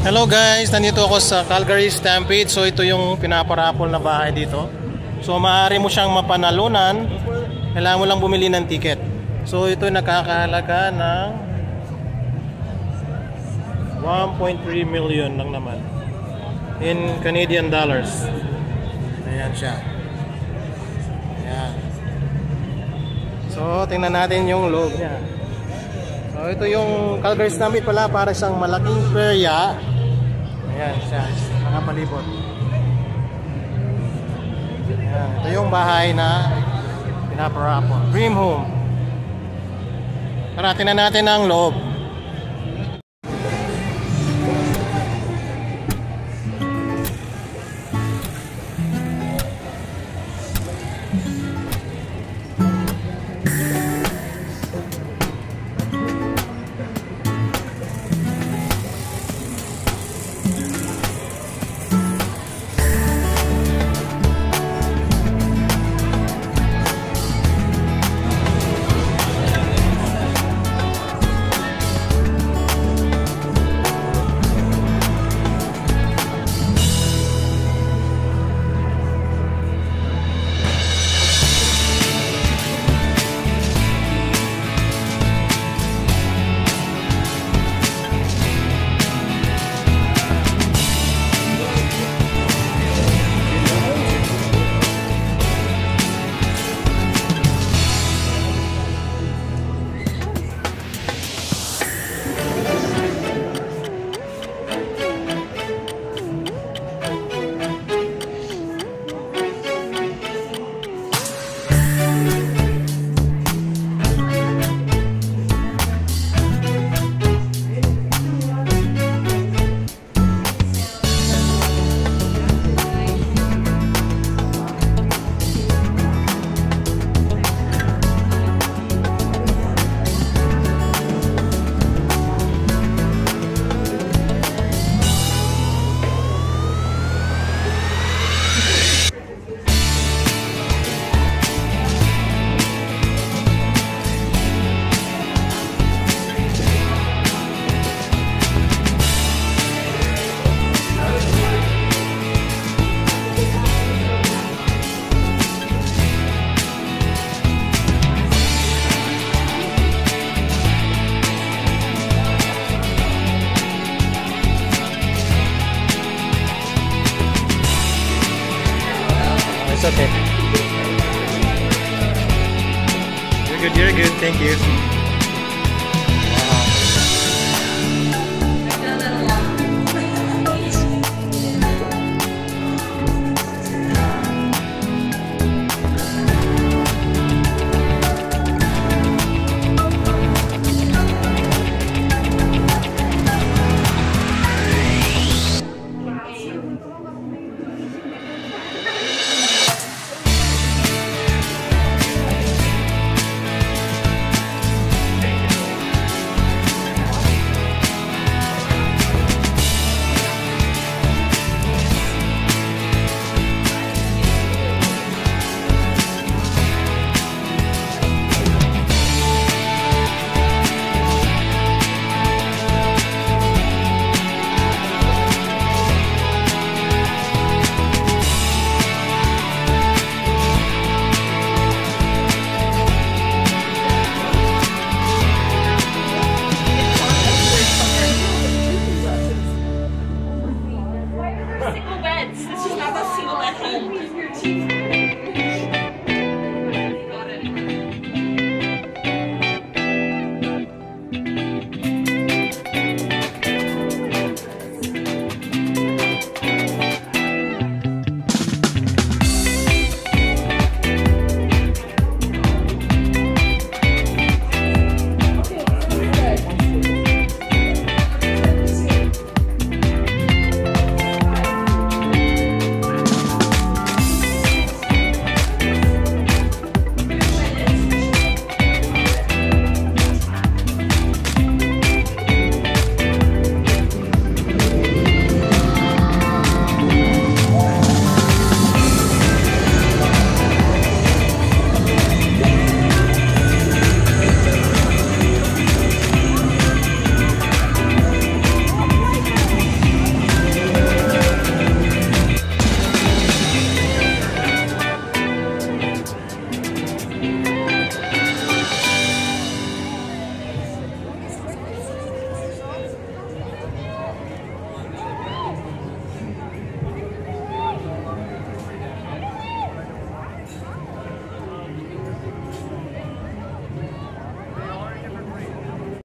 Hello guys, nandito ako sa Calgary Stampede. So ito yung pinaparapol na bahay dito. So maaari mo siyang mapanalunan. Kailangan mo lang bumili ng ticket. So ito nakakahalaga ng 1.3 million lang naman. In Canadian dollars. Ayan siya. Ayan. So tingnan natin yung loob niya. So ito yung Calgary Stampede pala para siyang malaking perya. Ayan siya, nakapalibot. Ayan, ito yung bahay na pinaparapol. Dream home. Tara, tinan natin ang loob. It's okay. You're good, you're good. Thank you.